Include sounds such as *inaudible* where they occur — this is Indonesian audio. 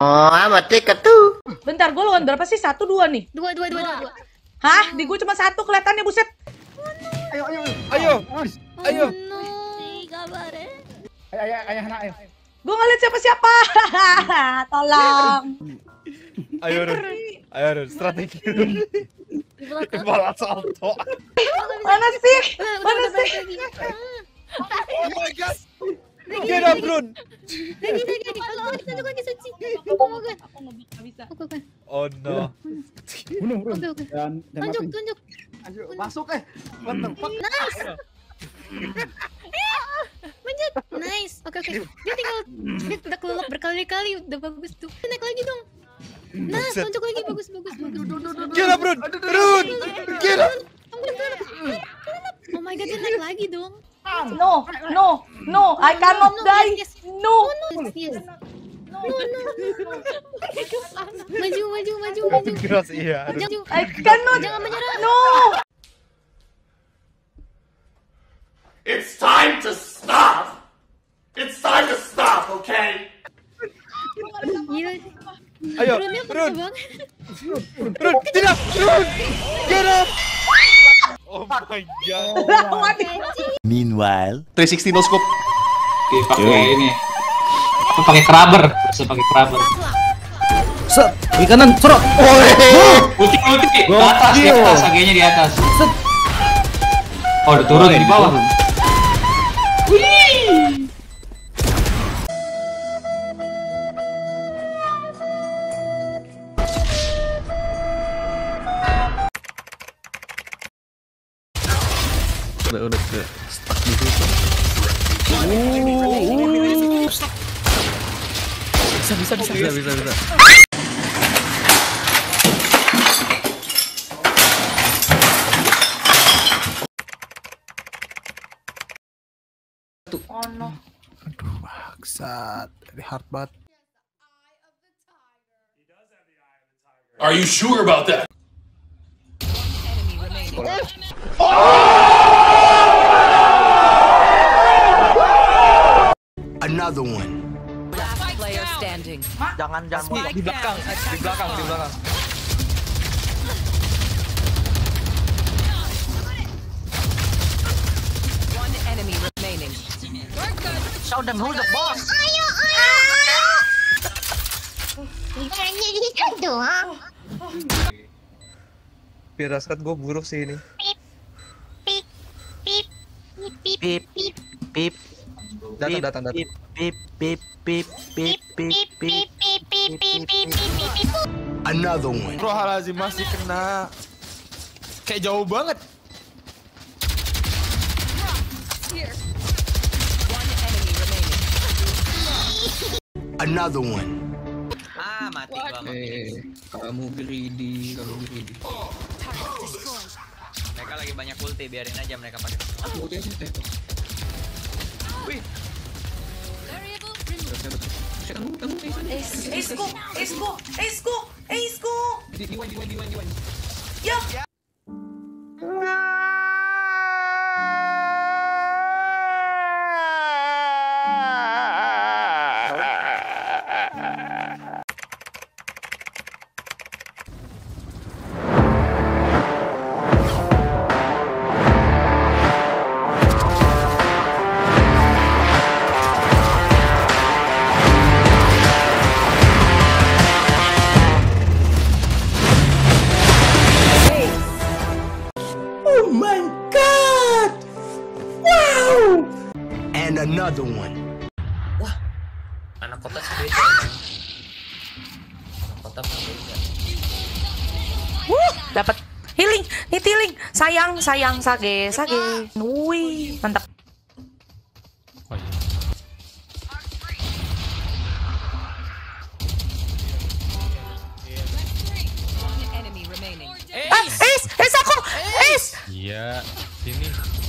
Oh, mati ketu. Bentar, gue lawan berapa sih? Satu, dua nih. Dua, dua, dua, dua, dua. Hah? Di gue cuma satu kelihatannya, buset. Ayo, ayo, Ayo, ayo. Oh, no. Kabar eh. ayo, ayo, ayo, anak, ayo. Gue nggak lihat siapa-siapa. *laughs* Tolong. Ayo, Run. Ayo, Run. Strategi. Balas salto. *laughs* Mana sih? Mana sih? Oh my god. Get up, Run. Lagi, lagi, lagi. Suci. Oh my god. Aku nggak bisa. Oke, oke. Oh no. Bunuh, bunuh. Oke, oke. Dan, Tunjuk, tunjuk. Masuk eh. Fuck? Nice. *laughs* Manjat. Nice. Oke, oke. Dia tinggal dia udah kelelep berkali-kali. Udah bagus tuh. Naik lagi dong. Nah, tunjuk lagi. Bagus, bagus, bagus. Get up, Run. Run. Get up. Tunggu, tunggu. Oh my god, dia naik lagi dong. Ah, no, no, no. I cannot No, die. yes, yes. No. Yes, yes. No, no. Maju, maju, maju, maju. Keras iya. Aduh. Maju. I cannot. Jangan menyerah. No. It's time to stop! It's time to stop, okay? Gila. Ayo, Runnya kenceng Run. banget. Run. Tidak. Run. Get up. Oh my god. *laughs* Mati. Meanwhile, 360 no scope. Oke, pakai ini. Apa pakai kraber? Bisa pakai kraber. set di kanan, serot. Ulti, ulti. Di atas, di atas. AG-nya di atas. Oh, udah turun di bawah. Stuck di situ. Bisa, bisa, bisa, bisa, bisa, bisa. Oh no. Aduh, bangsat. Ini hard banget. Are you sure about that? Another one. Player standing. Jangan jangan Di belakang, di belakang, di belakang. One enemy remaining. show them who's the boss. Ayo, ayo, ayo. Hanya gitu doang. Firasat gue buruk sih ini. Pip, pip, pip, pip, Pip pip, pip Datang, datang, datang. pip pip pip pip pip pip, pip pip, pip, pip, pip, pip, pip, pip, pip. Another one. Bro, halazim masih kena. Kayak jauh banget. Another one. Ah, mati gua. Eh, kamu greedy, kamu greedy. Mereka lagi banyak ulti, biarin aja mereka pakai. Eh. Kamu, kamu, kamu. Ace ko, ace ko, ace ko, ace ko. Di, di, di, di, another one. Anak kota sih beda. emang. Anak kota beda. Wuh, dapat healing, hit healing. Sayang, sayang, sage, sage. Wih, mantap. Ah, Ace, Ace aku, Ace. Iya, sini.